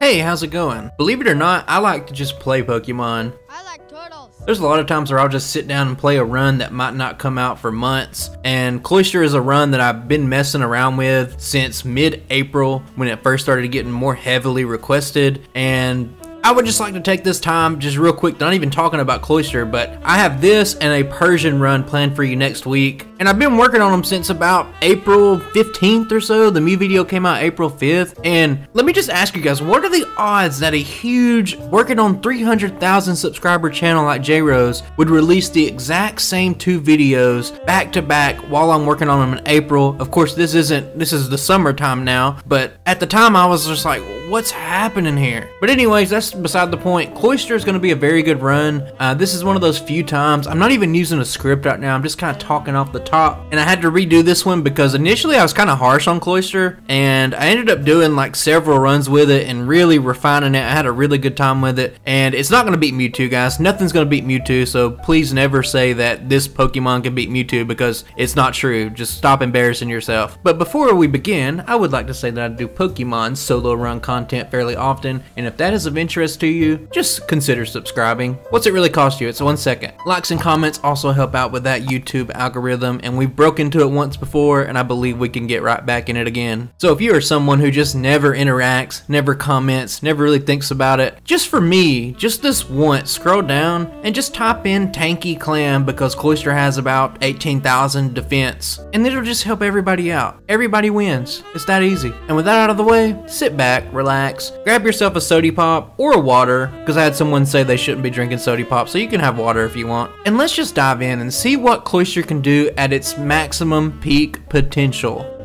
Hey, how's it going? Believe it or not, I like to just play Pokemon. I like turtles. There's a lot of times where I'll just sit down and play a run that might not come out for months, and Cloyster is a run that I've been messing around with since mid-April when it first started getting more heavily requested, and I would just like to take this time, just real quick, not even talking about Cloyster, but I have this and a Persian run planned for you next week. And I've been working on them since about April 15th or so. The Mew video came out April 5th. And let me just ask you guys, what are the odds that a huge, working on 300,000 subscriber channel like J-Rose would release the exact same two videos back to back while I'm working on them in April? Of course, this isn't, this is the summertime now, but at the time I was just like, what's happening here? But anyways, that's beside the point. Cloyster is going to be a very good run. Uh, this is one of those few times, I'm not even using a script right now, I'm just kind of talking off the top. And I had to redo this one because initially I was kind of harsh on Cloyster, and I ended up doing like several runs with it and really refining it. I had a really good time with it, and it's not going to beat Mewtwo, guys. Nothing's going to beat Mewtwo, so please never say that this Pokemon can beat Mewtwo because it's not true. Just stop embarrassing yourself. But before we begin, I would like to say that I do Pokemon solo run content fairly often, and if that is of interest to you, just consider subscribing. What's it really cost you? It's one second. Likes and comments also help out with that YouTube algorithm, and we've broke into it once before, and I believe we can get right back in it again. So if you are someone who just never interacts, never comments, never really thinks about it, just for me, just this once, scroll down and just type in Tanky Clam because Cloyster has about 18,000 defense, and it'll just help everybody out. Everybody wins. It's that easy. And with that out of the way, sit back, relax, relax, grab yourself a sody pop or a water, because I had someone say they shouldn't be drinking sody pop, so you can have water if you want. And let's just dive in and see what Cloyster can do at its maximum peak potential.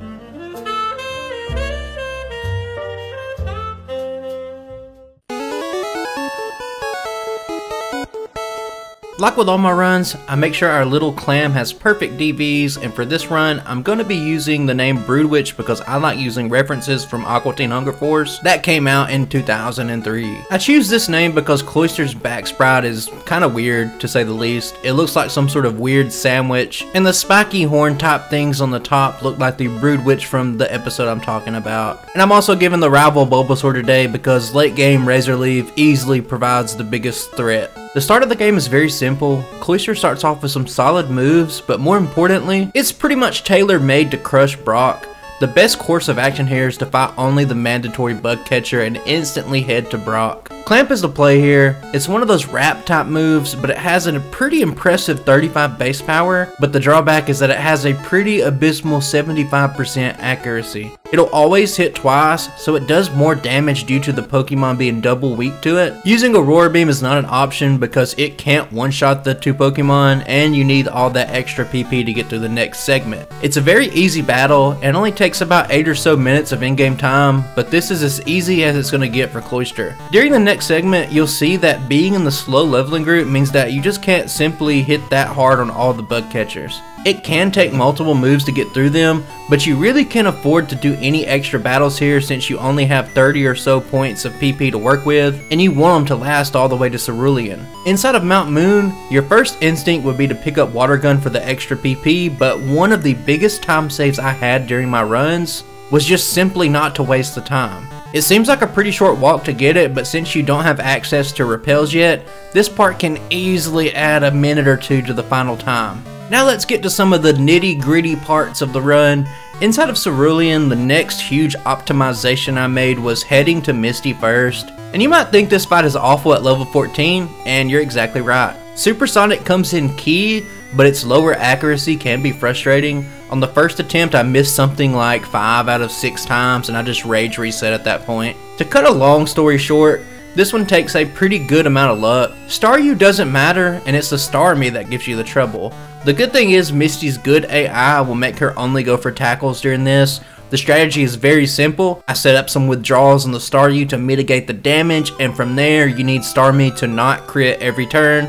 Like with all my runs, I make sure our little clam has perfect DVs, and for this run, I'm going to be using the name Broodwich because I like using references from Aqua Teen Hunger Force. That came out in 2003. I choose this name because Cloyster's back sprite is kind of weird, to say the least. It looks like some sort of weird sandwich, and the spiky horn type things on the top look like the Broodwich from the episode I'm talking about. And I'm also giving the rival Bulbasaur today because late game Razor Leaf easily provides the biggest threat. The start of the game is very simple. Cloyster starts off with some solid moves, but more importantly, it's pretty much tailor-made to crush Brock. The best course of action here is to fight only the mandatory bug catcher and instantly head to Brock. Clamp is the play here. It's one of those wrap type moves, but it has a pretty impressive 35 base power, but the drawback is that it has a pretty abysmal 75% accuracy. It'll always hit twice, so it does more damage due to the Pokemon being double weak to it. Using Aurora Beam is not an option because it can't one-shot the two Pokemon, and you need all that extra PP to get to the next segment. It's a very easy battle, and only takes about 8 or so minutes of in-game time, but this is as easy as it's going to get for Cloyster. During the next next segment, you'll see that being in the slow leveling group means that you just can't simply hit that hard on all the bug catchers. It can take multiple moves to get through them, but you really can't afford to do any extra battles here since you only have 30 or so points of PP to work with, and you want them to last all the way to Cerulean. Inside of Mount Moon, your first instinct would be to pick up Water Gun for the extra PP, but one of the biggest time saves I had during my runs was just simply not to waste the time. It seems like a pretty short walk to get it, but since you don't have access to repels yet, this part can easily add a minute or two to the final time. Now let's get to some of the nitty gritty parts of the run. Inside of Cerulean, the next huge optimization I made was heading to Misty first. And you might think this fight is awful at level 14, and you're exactly right. Supersonic comes in key, but its lower accuracy can be frustrating. On the first attempt, I missed something like 5 out of 6 times and I just rage reset at that point. To cut a long story short, this one takes a pretty good amount of luck. Staryu doesn't matter, and it's the Starmie that gives you the trouble. The good thing is Misty's good AI will make her only go for tackles during this. The strategy is very simple. I set up some withdrawals on the Staryu to mitigate the damage, and from there you need Starmie to not crit every turn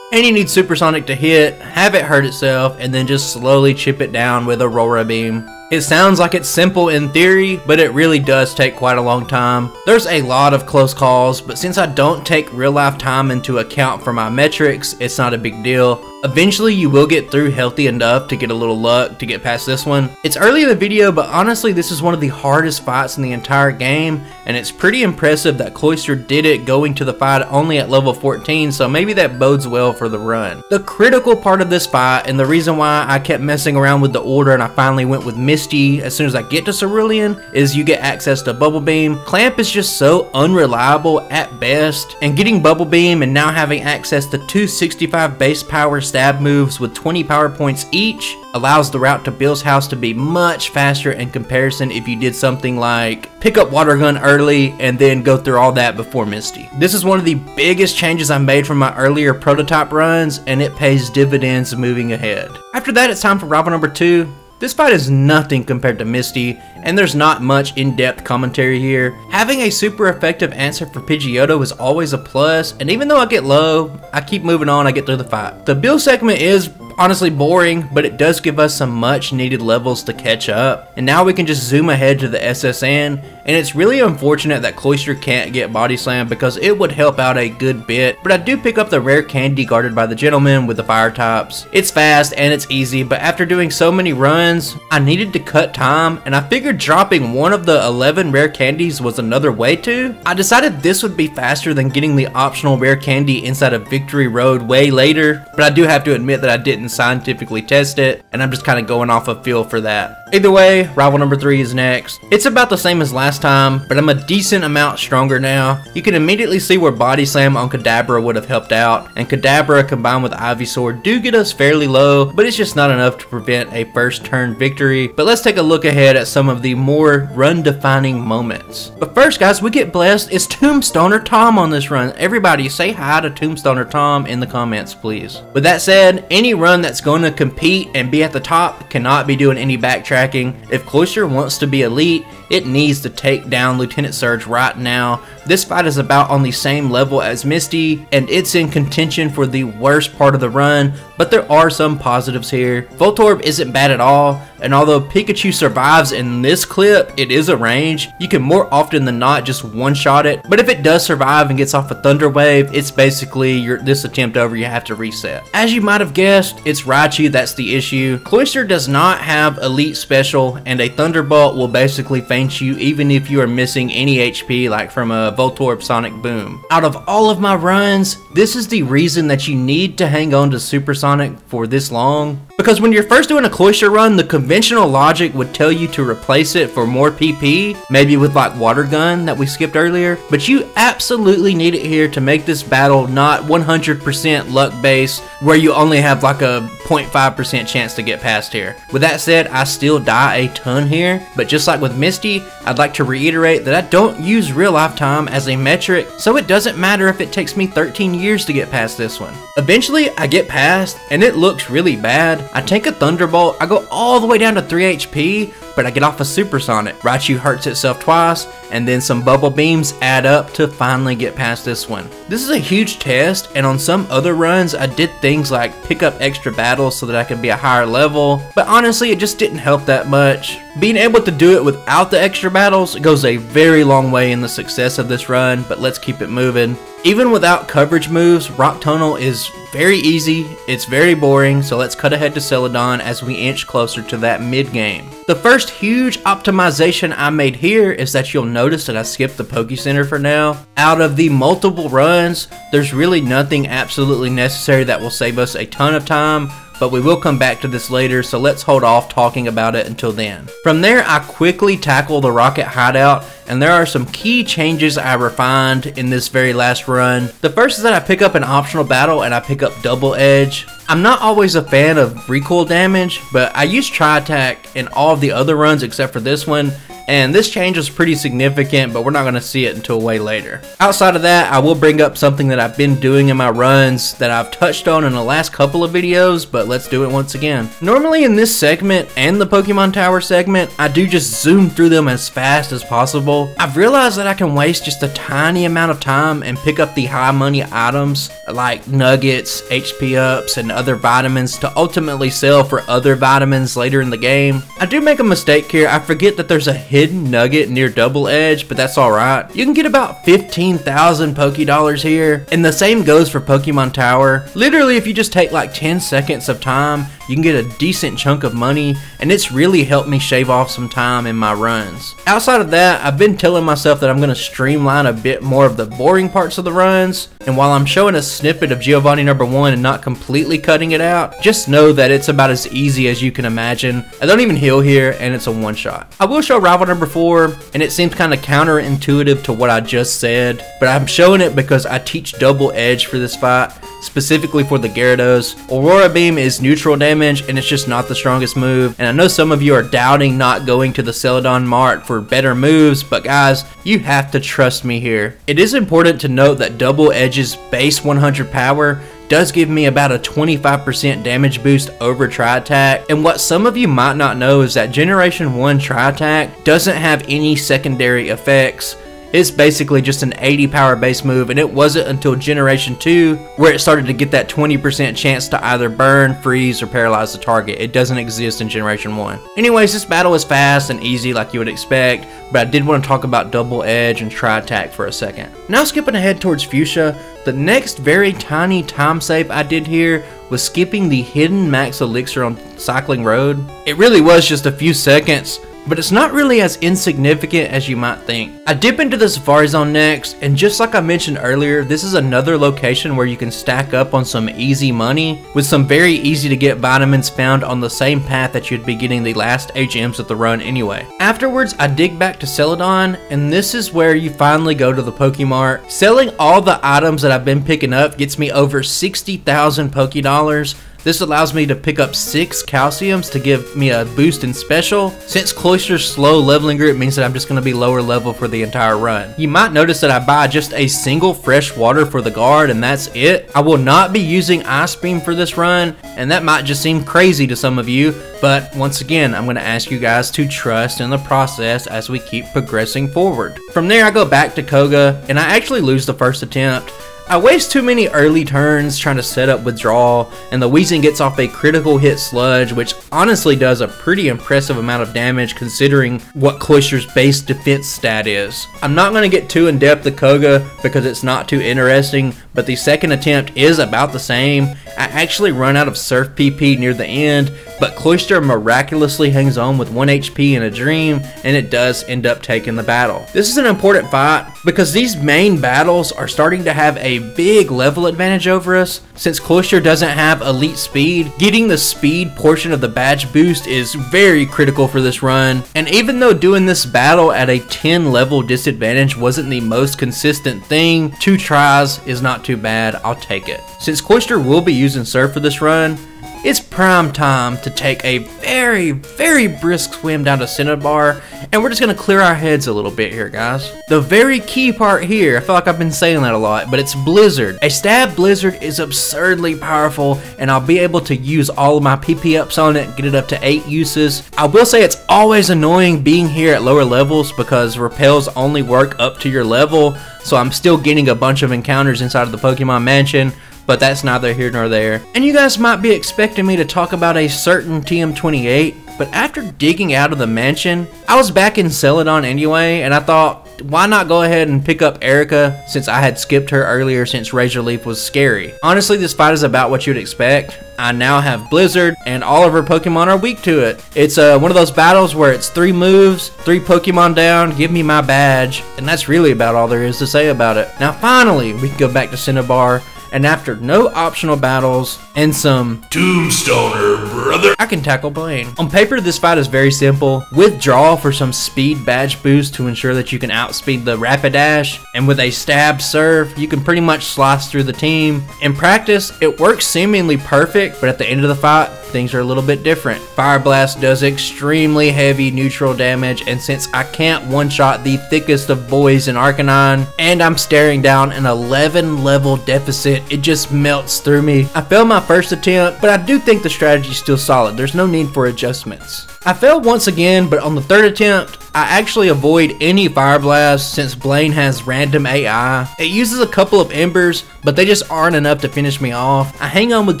and you need Supersonic to hit, have it hurt itself, and then just slowly chip it down with Aurora Beam. It sounds like it's simple in theory, but it really does take quite a long time. There's a lot of close calls, but since I don't take real life time into account for my metrics, it's not a big deal. Eventually you will get through healthy enough to get a little luck to get past this one. It's early in the video, but honestly this is one of the hardest fights in the entire game, and it's pretty impressive that Cloyster did it going to the fight only at level 14, so maybe that bodes well for the run. The critical part of this fight, and the reason why I kept messing around with the order and I finally went with Misty as soon as I get to Cerulean, is you get access to Bubble Beam. Clamp is just so unreliable at best, and getting Bubble Beam and now having access to 265 base power stab moves with 20 power points each allows the route to Bill's house to be much faster in comparison if you did something like pick up water gun early and then go through all that before Misty. This is one of the biggest changes I made from my earlier prototype runs and it pays dividends moving ahead. After that it's time for rival number 2. This fight is nothing compared to Misty, and there's not much in-depth commentary here. Having a super effective answer for Pidgeotto is always a plus, and even though I get low, I keep moving on, I get through the fight. The Bill segment is honestly boring, but it does give us some much needed levels to catch up. And now we can just zoom ahead to the SS Anne, and it's really unfortunate that Cloyster can't get Body Slam because it would help out a good bit, but I do pick up the rare candy guarded by the gentleman with the fire types. It's fast and it's easy, but after doing so many runs, I needed to cut time, and I figured dropping one of the 11 rare candies was another way to. I decided this would be faster than getting the optional rare candy inside of Victory Road way later, but I do have to admit that I didn't scientifically test it, and I'm just kind of going off a feel for that. Either way, rival number 3 is next. It's about the same as last time, but I'm a decent amount stronger now. You can immediately see where Body Slam on Kadabra would have helped out, and Kadabra combined with Ivysaur do get us fairly low, but it's just not enough to prevent a first turn victory. But let's take a look ahead at some of the more run-defining moments. But first guys, we get blessed. It's Tombstoner Tom on this run. Everybody say hi to Tombstoner Tom in the comments, please. With that said, any run that's going to compete and be at the top cannot be doing any backtracking if Cloyster wants to be elite, it needs to take down Lieutenant Surge right now. This fight is about on the same level as Misty, and it's in contention for the worst part of the run, but there are some positives here. Voltorb isn't bad at all, and although Pikachu survives in this clip, it is a range. You can more often than not just one-shot it, but if it does survive and gets off a Thunder Wave, it's basically your this attempt over, you have to reset. As you might have guessed, it's Raichu that's the issue. Cloyster does not have Elite Special, and a Thunderbolt will basically you even if you are missing any HP like from a Voltorb Sonic Boom. Out of all of my runs, this is the reason that you need to hang on to Supersonic for this long. Because when you're first doing a Cloyster run, the conventional logic would tell you to replace it for more PP, maybe with like Water Gun that we skipped earlier, but you absolutely need it here to make this battle not 100% luck based, where you only have like a 0.5% chance to get past here. With that said, I still die a ton here, but just like with Misty, I'd like to reiterate that I don't use real life time as a metric, so it doesn't matter if it takes me 13 years to get past this one. Eventually, I get past, and it looks really bad. I take a Thunderbolt, I go all the way down to 3 HP, but I get off a Supersonic. Raichu hurts itself twice, and then some Bubble Beams add up to finally get past this one. This is a huge test, and on some other runs, I did things like pick up extra battles so that I could be a higher level, but honestly, it just didn't help that much. Being able to do it without the extra battles goes a very long way in the success of this run, but let's keep it moving. Even without coverage moves, Rock Tunnel is very easy, it's very boring, so let's cut ahead to Celadon as we inch closer to that mid game. The first huge optimization I made here is that you'll notice that I skipped the Poke Center for now. Out of the multiple runs, there's really nothing absolutely necessary that will save us a ton of time, but we will come back to this later, so let's hold off talking about it until then. From there, I quickly tackle the rocket hideout, and there are some key changes I refined in this very last run. The first is that I pick up an optional battle and I pick up double edge. I'm not always a fan of recoil damage, but I use Tri-Attack in all of the other runs except for this one, and this change is pretty significant, but we're not going to see it until way later. Outside of that, I will bring up something that I've been doing in my runs that I've touched on in the last couple of videos, but let's do it once again. Normally in this segment and the Pokemon Tower segment, I do just zoom through them as fast as possible. I've realized that I can waste just a tiny amount of time and pick up the high money items like nuggets, HP ups, and other vitamins to ultimately sell for other vitamins later in the game. I do make a mistake here, I forget that there's a hidden nugget near Double Edge, but that's alright. You can get about 15,000 Poke Dollars here, and the same goes for Pokemon Tower. Literally, if you just take like 10 seconds of time, you can get a decent chunk of money, and it's really helped me shave off some time in my runs. Outside of that, I've been telling myself that I'm going to streamline a bit more of the boring parts of the runs, and while I'm showing a snippet of Giovanni number 1 and not completely cutting it out, just know that it's about as easy as you can imagine. I don't even heal here, and it's a one shot. I will show rival number 4, and it seems kind of counterintuitive to what I just said, but I'm showing it because I teach double edge for this fight, specifically for the Gyarados. Aurora Beam is neutral damage and it's just not the strongest move. And I know some of you are doubting not going to the Celadon Mart for better moves, but guys, you have to trust me here. It is important to note that Double Edge's base 100 power does give me about a 25% damage boost over Tri-Attack, and what some of you might not know is that Generation 1 Tri-Attack doesn't have any secondary effects, it's basically just an 80 power base move, and it wasn't until Generation 2 where it started to get that 20% chance to either burn, freeze, or paralyze the target. It doesn't exist in Generation 1. Anyways, this battle is fast and easy like you would expect, but I did want to talk about Double Edge and Tri-Attack for a second. Now skipping ahead towards Fuchsia, the next very tiny time save I did here was skipping the hidden max elixir on Cycling Road. It really was just a few seconds, but it's not really as insignificant as you might think. I dip into the Safari Zone next, and just like I mentioned earlier, this is another location where you can stack up on some easy money, with some very easy to get vitamins found on the same path that you'd be getting the last HMs of the run anyway. Afterwards, I dig back to Celadon, and this is where you finally go to the Pokemart. Selling all the items that I've been picking up gets me over 60,000 Poke Dollars, this allows me to pick up 6 calciums to give me a boost in special. Since Cloyster's slow leveling group means that I'm just going to be lower level for the entire run. You might notice that I buy just a single fresh water for the guard and that's it. I will not be using Ice Beam for this run and that might just seem crazy to some of you, but once again, I'm going to ask you guys to trust in the process as we keep progressing forward. From there, I go back to Koga and I actually lose the first attempt. I waste too many early turns trying to set up withdrawal, and the Weezing gets off a critical hit sludge, which honestly does a pretty impressive amount of damage considering what Cloyster's base defense stat is. I'm not going to get too in depth with Koga because it's not too interesting, but the second attempt is about the same. I actually run out of Surf PP near the end, but Cloyster miraculously hangs on with 1 HP in a dream, and it does end up taking the battle. This is an important fight because these main battles are starting to have a big level advantage over us. Since Cloyster doesn't have elite speed, getting the speed portion of the badge boost is very critical for this run, and even though doing this battle at a 10 level disadvantage wasn't the most consistent thing, two tries is not too bad, I'll take it. Since Cloyster will be using Surf for this run, it's prime time to take a very, very brisk swim down to Cinnabar, and we're just gonna clear our heads a little bit here, guys. The very key part here, I feel like I've been saying that a lot, but it's Blizzard. A stab Blizzard is absurdly powerful, and I'll be able to use all of my PP ups on it, get it up to 8 uses. I will say it's always annoying being here at lower levels because repels only work up to your level, so I'm still getting a bunch of encounters inside of the Pokemon Mansion, but that's neither here nor there. And you guys might be expecting me to talk about a certain TM28, but after digging out of the mansion, I was back in Celadon anyway, and I thought, why not go ahead and pick up Erica since I had skipped her earlier since Razor Leaf was scary. Honestly, this fight is about what you'd expect. I now have Blizzard, and all of her Pokemon are weak to it. It's uh, one of those battles where it's three moves, three Pokemon down, give me my badge, and that's really about all there is to say about it. Now finally, we can go back to Cinnabar and after no optional battles and some Tombstoner, brother. I can tackle Blaine. On paper, this fight is very simple. Withdraw for some speed badge boost to ensure that you can outspeed the Rapidash, and with a stab Surf, you can pretty much slice through the team. In practice, it works seemingly perfect, but at the end of the fight, things are a little bit different. Fire Blast does extremely heavy neutral damage, and since I can't one-shot the thickest of boys in Arcanine, and I'm staring down an 11 level deficit, it just melts through me. I failed my first attempt, but I do think the strategy is still solid. There's no need for adjustments. I failed once again, but on the third attempt, I actually avoid any Fire blasts since Blaine has random AI. It uses a couple of Embers, but they just aren't enough to finish me off. I hang on with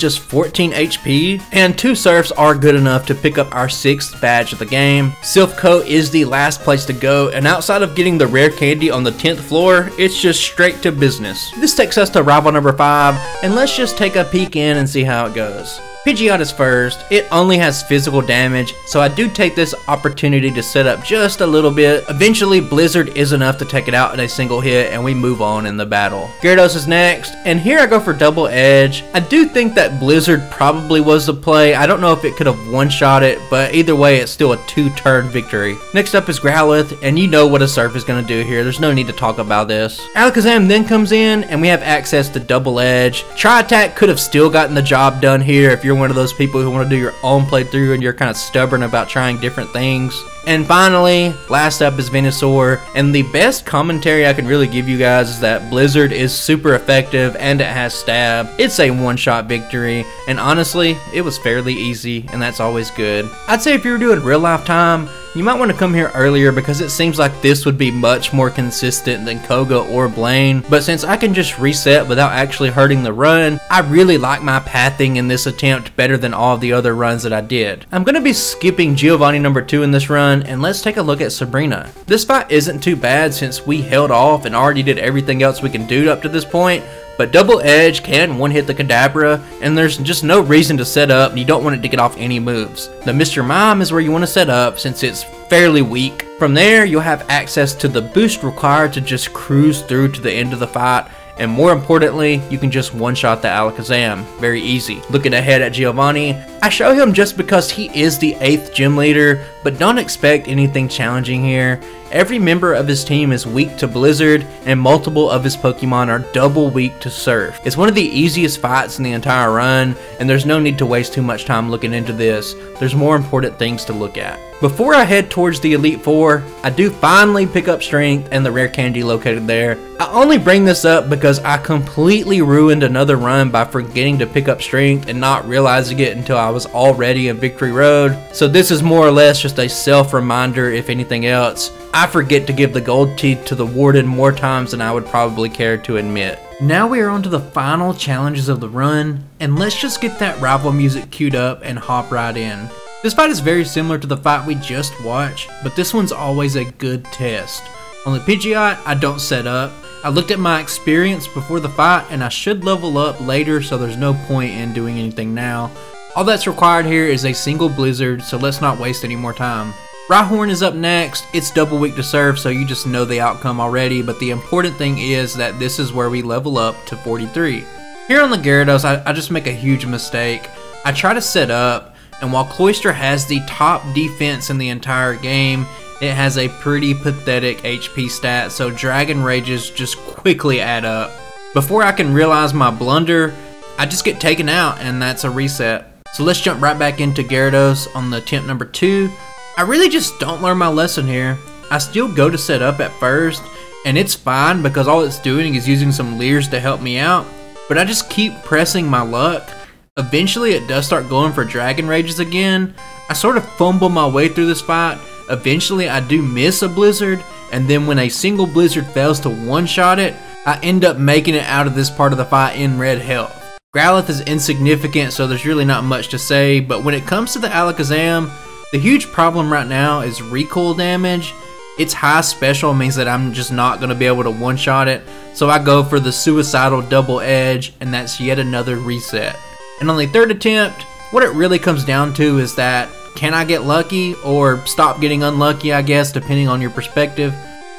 just 14 HP, and two surfs are good enough to pick up our sixth badge of the game. Silph Co is the last place to go, and outside of getting the rare candy on the 10th floor, it's just straight to business. This takes us to rival number 5, and let's just take a peek in and see how it goes. Pidgeot is first. It only has physical damage, so I do take this opportunity to set up just a little bit. Eventually, Blizzard is enough to take it out in a single hit, and we move on in the battle. Gyarados is next, and here I go for Double Edge. I do think that Blizzard probably was the play. I don't know if it could have one-shot it, but either way, it's still a two-turn victory. Next up is Growlithe, and you know what a Surf is going to do here. There's no need to talk about this. Alakazam then comes in, and we have access to Double Edge. Tri-Attack could have still gotten the job done here if you're you're one of those people who want to do your own playthrough and you're kind of stubborn about trying different things. And finally, last up is Venusaur, and the best commentary I can really give you guys is that Blizzard is super effective and it has stab. It's a one-shot victory, and honestly, it was fairly easy, and that's always good. I'd say if you were doing real life time, you might want to come here earlier because it seems like this would be much more consistent than Koga or Blaine, but since I can just reset without actually hurting the run, I really like my pathing in this attempt better than all the other runs that I did. I'm going to be skipping Giovanni number 2 in this run, and let's take a look at Sabrina. This fight isn't too bad since we held off and already did everything else we can do up to this point, but Double Edge can one hit the Kadabra, and there's just no reason to set up, and you don't want it to get off any moves. The Mr. Mime is where you want to set up since it's fairly weak. From there, you'll have access to the boost required to just cruise through to the end of the fight, and more importantly, you can just one-shot the Alakazam. Very easy. Looking ahead at Giovanni, I show him just because he is the 8th gym leader, but don't expect anything challenging here. Every member of his team is weak to Blizzard, and multiple of his Pokemon are double weak to Surf. It's one of the easiest fights in the entire run, and there's no need to waste too much time looking into this. There's more important things to look at. Before I head towards the Elite Four, I do finally pick up Strength and the rare candy located there. I only bring this up because I completely ruined another run by forgetting to pick up Strength and not realizing it until I was already in Victory Road. So this is more or less just a self-reminder if anything else. I forget to give the gold teeth to the warden more times than I would probably care to admit. Now we are on to the final challenges of the run, and let's just get that rival music queued up and hop right in. This fight is very similar to the fight we just watched, but this one's always a good test. On the Pidgeot, I don't set up. I looked at my experience before the fight and I should level up later so there's no point in doing anything now. All that's required here is a single blizzard, so let's not waste any more time. Rhyhorn is up next. It's double weak to Surf, so you just know the outcome already, but the important thing is that this is where we level up to 43. Here on the Gyarados, I, I just make a huge mistake. I try to set up, and while Cloyster has the top defense in the entire game, it has a pretty pathetic HP stat, so Dragon Rages just quickly add up. Before I can realize my blunder, I just get taken out, and that's a reset. So let's jump right back into Gyarados on the attempt number 2. I really just don't learn my lesson here. I still go to set up at first, and it's fine because all it's doing is using some leers to help me out, but I just keep pressing my luck. Eventually it does start going for Dragon Rages again. I sort of fumble my way through this fight. Eventually I do miss a Blizzard, and then when a single Blizzard fails to one-shot it, I end up making it out of this part of the fight in red health. Growlithe is insignificant, so there's really not much to say, but when it comes to the Alakazam, the huge problem right now is recoil damage. Its high special means that I'm just not going to be able to one-shot it, so I go for the suicidal double edge, and that's yet another reset. And on the third attempt, what it really comes down to is that can I get lucky or stop getting unlucky, I guess, depending on your perspective.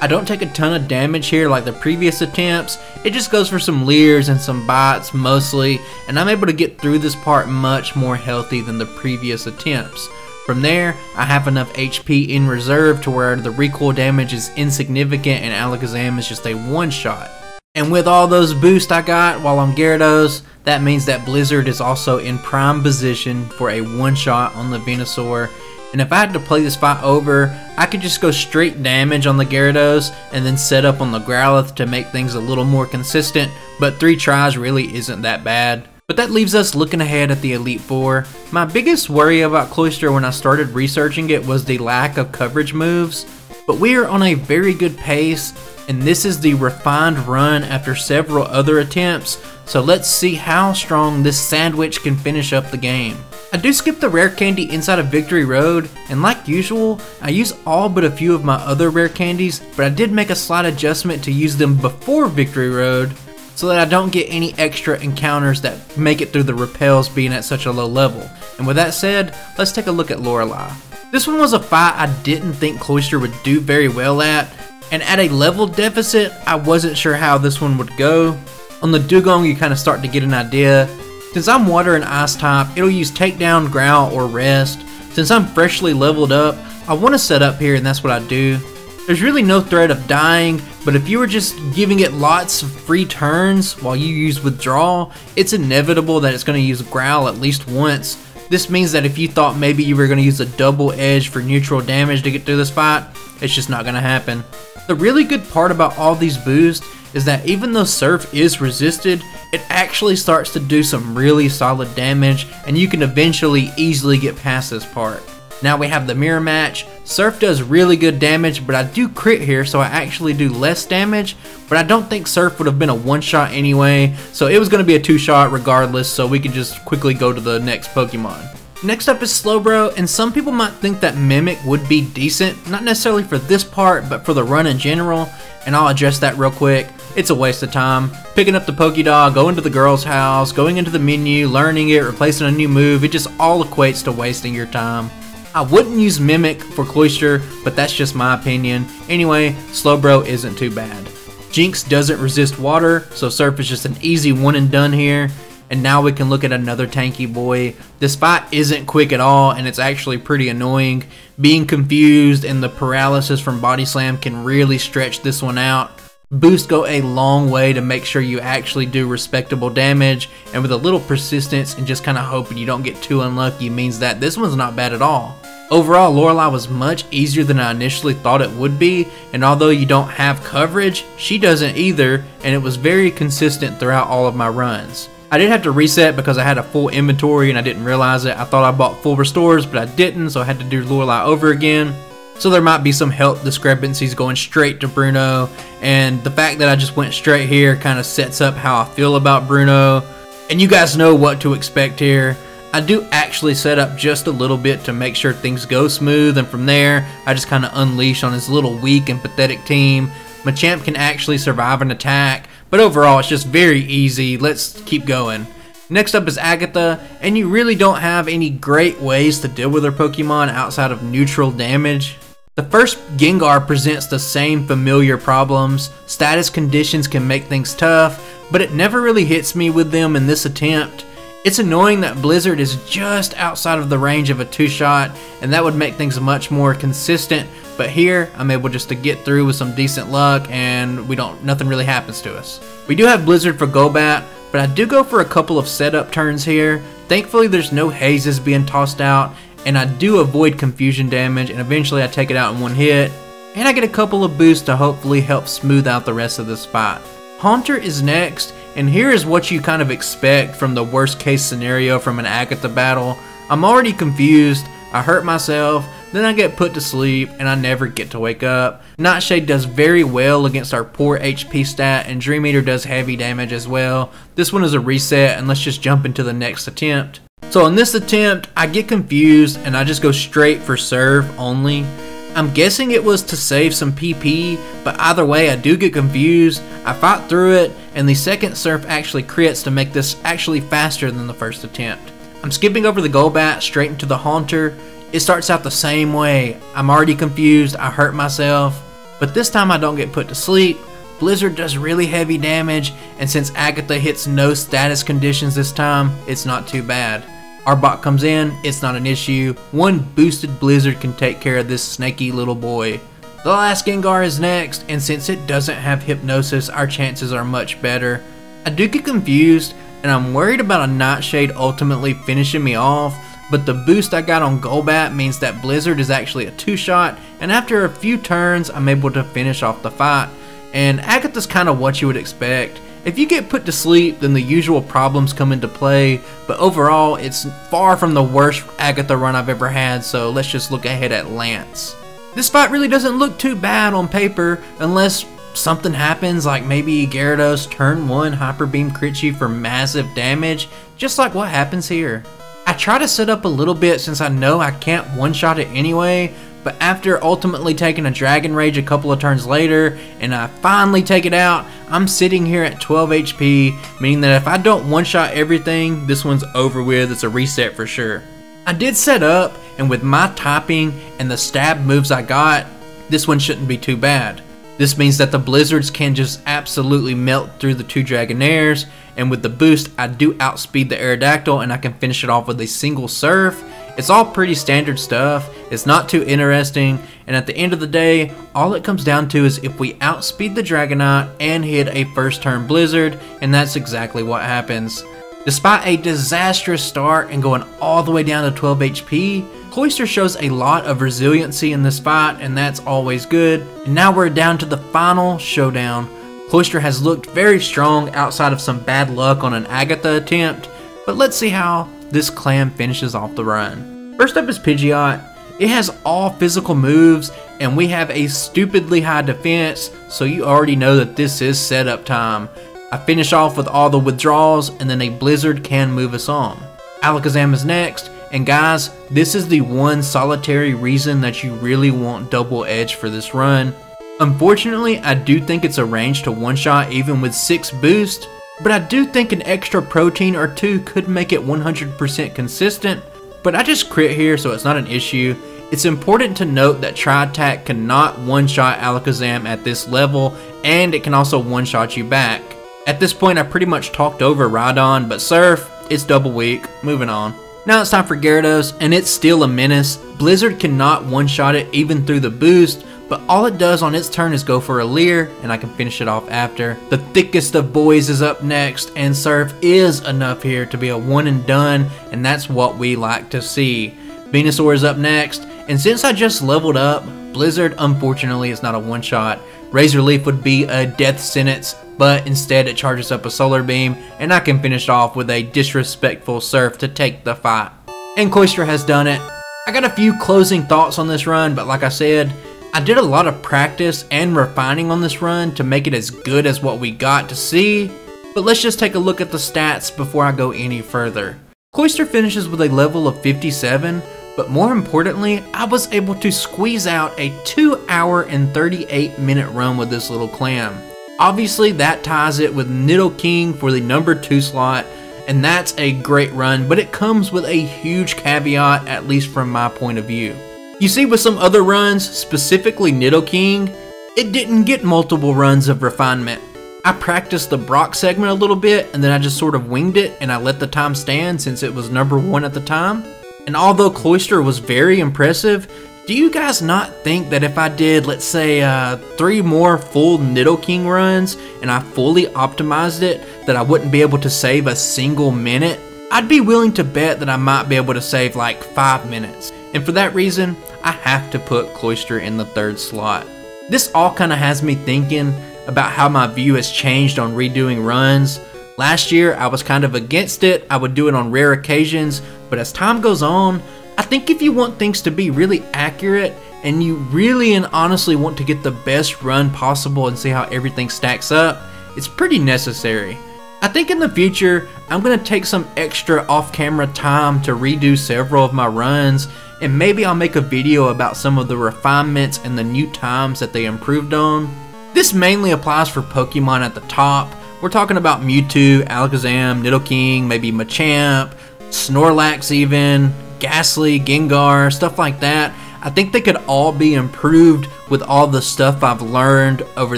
I don't take a ton of damage here like the previous attempts, it just goes for some leers and some bites mostly, and I'm able to get through this part much more healthy than the previous attempts. From there, I have enough HP in reserve to where the recoil damage is insignificant and Alakazam is just a one shot. And with all those boosts I got while on Gyarados, that means that Blizzard is also in prime position for a one shot on the Venusaur. And if I had to play this fight over, I could just go straight damage on the Gyarados and then set up on the Growlithe to make things a little more consistent, but 3 tries really isn't that bad. But that leaves us looking ahead at the Elite Four. My biggest worry about Cloyster when I started researching it was the lack of coverage moves, but we are on a very good pace, and this is the refined run after several other attempts, so let's see how strong this sandwich can finish up the game. I do skip the rare candy inside of Victory Road, and like usual, I use all but a few of my other rare candies, but I did make a slight adjustment to use them before Victory Road, so that I don't get any extra encounters that make it through the repels being at such a low level. And with that said, let's take a look at Lorelei. This one was a fight I didn't think Cloyster would do very well at, and at a level deficit, I wasn't sure how this one would go. On the Dewgong, you kind of start to get an idea. Since I'm water and ice type, it'll use takedown, growl, or rest. Since I'm freshly leveled up, I want to set up here and that's what I do. There's really no threat of dying, but if you were just giving it lots of free turns while you use withdrawal, it's inevitable that it's going to use growl at least once, this means that if you thought maybe you were going to use a double edge for neutral damage to get through this fight, it's just not going to happen. The really good part about all these boosts is that even though Surf is resisted, it actually starts to do some really solid damage and you can eventually easily get past this part. Now we have the mirror match. Surf does really good damage, but I do crit here, so I actually do less damage. But I don't think Surf would have been a one shot anyway, so it was going to be a two shot regardless, so we can just quickly go to the next Pokemon. Next up is Slowbro, and some people might think that Mimic would be decent, not necessarily for this part, but for the run in general, and I'll address that real quick. It's a waste of time. Picking up the Poké Doll, going to the girl's house, going into the menu, learning it, replacing a new move, it just all equates to wasting your time. I wouldn't use Mimic for Cloyster, but that's just my opinion. Anyway, Slowbro isn't too bad. Jynx doesn't resist water, so Surf is just an easy one and done here. And now we can look at another tanky boy. The spot isn't quick at all, and it's actually pretty annoying. Being confused and the paralysis from Body Slam can really stretch this one out. Boosts go a long way to make sure you actually do respectable damage, and with a little persistence and just kind of hoping you don't get too unlucky means that this one's not bad at all. Overall, Lorelei was much easier than I initially thought it would be, and although you don't have coverage, she doesn't either, and it was very consistent throughout all of my runs. I did have to reset because I had a full inventory and I didn't realize it. I thought I bought full restores, but I didn't, so I had to do Lorelei over again. So there might be some health discrepancies going straight to Bruno, and the fact that I just went straight here kind of sets up how I feel about Bruno. And you guys know what to expect here. I do actually set up just a little bit to make sure things go smooth, and from there, I just kind of unleash on his little weak and pathetic team. Machamp can actually survive an attack, but overall, it's just very easy. Let's keep going. Next up is Agatha, and you really don't have any great ways to deal with her Pokemon outside of neutral damage. The first Gengar presents the same familiar problems. Status conditions can make things tough, but it never really hits me with them in this attempt. It's annoying that Blizzard is just outside of the range of a two-shot, and that would make things much more consistent, but here I'm able just to get through with some decent luck and we don't nothing really happens to us. We do have Blizzard for Golbat, but I do go for a couple of setup turns here. Thankfully there's no hazes being tossed out, and I do avoid confusion damage, and eventually I take it out in one hit, and I get a couple of boosts to hopefully help smooth out the rest of this fight. Haunter is next, and here is what you kind of expect from the worst case scenario from an Agatha battle. I'm already confused, I hurt myself, then I get put to sleep, and I never get to wake up. Nightshade does very well against our poor HP stat, and Dream Eater does heavy damage as well. This one is a reset, and let's just jump into the next attempt. So in this attempt, I get confused, and I just go straight for Surf only. I'm guessing it was to save some PP, but either way I do get confused. I fight through it, and the second surf actually crits to make this actually faster than the first attempt. I'm skipping over the Golbat straight into the Haunter. It starts out the same way. I'm already confused, I hurt myself, but this time I don't get put to sleep. Blizzard does really heavy damage, and since Agatha hits no status conditions this time, it's not too bad. Arbok comes in, it's not an issue. One boosted Blizzard can take care of this snaky little boy. The last Gengar is next, and since it doesn't have Hypnosis, our chances are much better. I do get confused, and I'm worried about a Nightshade ultimately finishing me off, but the boost I got on Golbat means that Blizzard is actually a two-shot, and after a few turns, I'm able to finish off the fight. And Agatha's kind of what you would expect. If you get put to sleep, then the usual problems come into play, but overall, it's far from the worst Agatha run I've ever had, so let's just look ahead at Lance. This fight really doesn't look too bad on paper, unless something happens, like maybe Gyarados turn 1 Hyper Beam crits you for massive damage, just like what happens here. I try to set up a little bit since I know I can't one-shot it anyway, but after ultimately taking a Dragon Rage a couple of turns later, and I finally take it out, I'm sitting here at 12 HP, meaning that if I don't one-shot everything, this one's over with, it's a reset for sure. I did set up, and with my typing and the stab moves I got, this one shouldn't be too bad. This means that the blizzards can just absolutely melt through the two Dragonairs, and with the boost, I do outspeed the Aerodactyl and I can finish it off with a single surf. It's all pretty standard stuff, it's not too interesting, and at the end of the day, all it comes down to is if we outspeed the Dragonite and hit a first turn Blizzard, and that's exactly what happens. Despite a disastrous start and going all the way down to 12 HP, Cloyster shows a lot of resiliency in this fight and that's always good. And now we're down to the final showdown. Cloyster has looked very strong outside of some bad luck on an Agatha attempt, but let's see how this clam finishes off the run. First up is Pidgeot. It has all physical moves and we have a stupidly high defense, so you already know that this is setup time. I finish off with all the withdrawals and then a blizzard can move us on. Alakazam is next, and guys, this is the one solitary reason that you really want double edge for this run. Unfortunately, I do think it's a range to one shot even with 6 boost, but I do think an extra protein or two could make it 100% consistent, but I just crit here so it's not an issue. It's important to note that Tri-Attack cannot one-shot Alakazam at this level, and it can also one-shot you back. At this point, I pretty much talked over Rhydon, but Surf, it's double weak. Moving on. Now it's time for Gyarados, and it's still a menace. Blizzard cannot one-shot it even through the boost, but all it does on its turn is go for a Leer, and I can finish it off after. The thickest of boys is up next, and Surf is enough here to be a one and done, and that's what we like to see. Venusaur is up next, and since I just leveled up, Blizzard unfortunately is not a one shot. Razor Leaf would be a death sentence, but instead it charges up a Solar Beam, and I can finish off with a disrespectful Surf to take the fight. And Cloyster has done it. I got a few closing thoughts on this run, but like I said, I did a lot of practice and refining on this run to make it as good as what we got to see, but let's just take a look at the stats before I go any further. Cloyster finishes with a level of 57, but more importantly, I was able to squeeze out a 2 hour and 38 minute run with this little clam. Obviously, that ties it with Niddle Nidoking for the number 2 slot, and that's a great run, but it comes with a huge caveat, at least from my point of view. You see, with some other runs, specifically Nidoking, it didn't get multiple runs of refinement. I practiced the Brock segment a little bit, and then I just sort of winged it, and I let the time stand since it was number one at the time. And although Cloyster was very impressive, do you guys not think that if I did, let's say, uh, three more full Nidoking runs and I fully optimized it, that I wouldn't be able to save a single minute? I'd be willing to bet that I might be able to save like five minutes. And for that reason, I have to put Cloyster in the third slot. This all kind of has me thinking about how my view has changed on redoing runs. Last year, I was kind of against it. I would do it on rare occasions, but as time goes on, I think if you want things to be really accurate and you really and honestly want to get the best run possible and see how everything stacks up, it's pretty necessary. I think in the future, I'm going to take some extra off-camera time to redo several of my runs and maybe I'll make a video about some of the refinements and the new times that they improved on. This mainly applies for Pokemon at the top, we're talking about Mewtwo, Alakazam, Nidoking, maybe Machamp, Snorlax even, Gastly, Gengar, stuff like that. I think they could all be improved with all the stuff I've learned over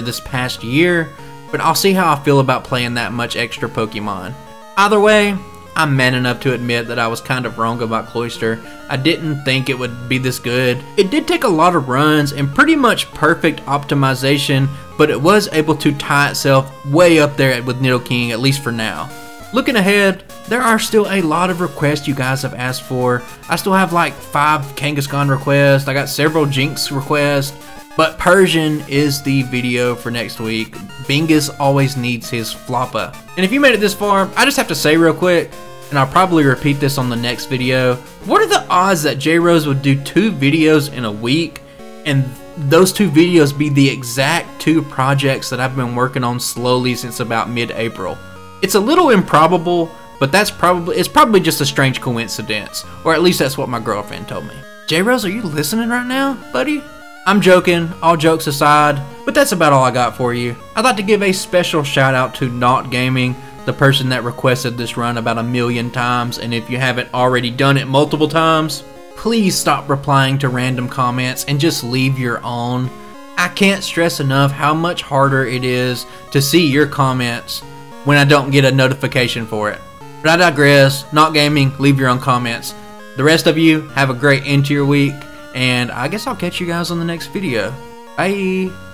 this past year, but I'll see how I feel about playing that much extra Pokemon. Either way, I'm man enough to admit that I was kind of wrong about Cloyster. I didn't think it would be this good. It did take a lot of runs and pretty much perfect optimization but it was able to tie itself way up there with Nidoking, at least for now. Looking ahead, there are still a lot of requests you guys have asked for. I still have like 5 Kangaskhan requests, I got several Jynx requests, but Persian is the video for next week. Bingus always needs his Floppa. And if you made it this far, I just have to say real quick, and I'll probably repeat this on the next video, what are the odds that J-Rose would do two videos in a week and those two videos be the exact two projects that I've been working on slowly since about mid-April. It's a little improbable, but that's probably it's probably just a strange coincidence, or at least that's what my girlfriend told me. J Rose, are you listening right now, buddy? I'm joking, all jokes aside, but that's about all I got for you. I'd like to give a special shout out to Not Gaming, the person that requested this run about a million times, and if you haven't already done it multiple times, please stop replying to random comments and just leave your own. I can't stress enough how much harder it is to see your comments when I don't get a notification for it. But I digress. Not gaming, leave your own comments. The rest of you, have a great end to your week, and I guess I'll catch you guys on the next video. Bye!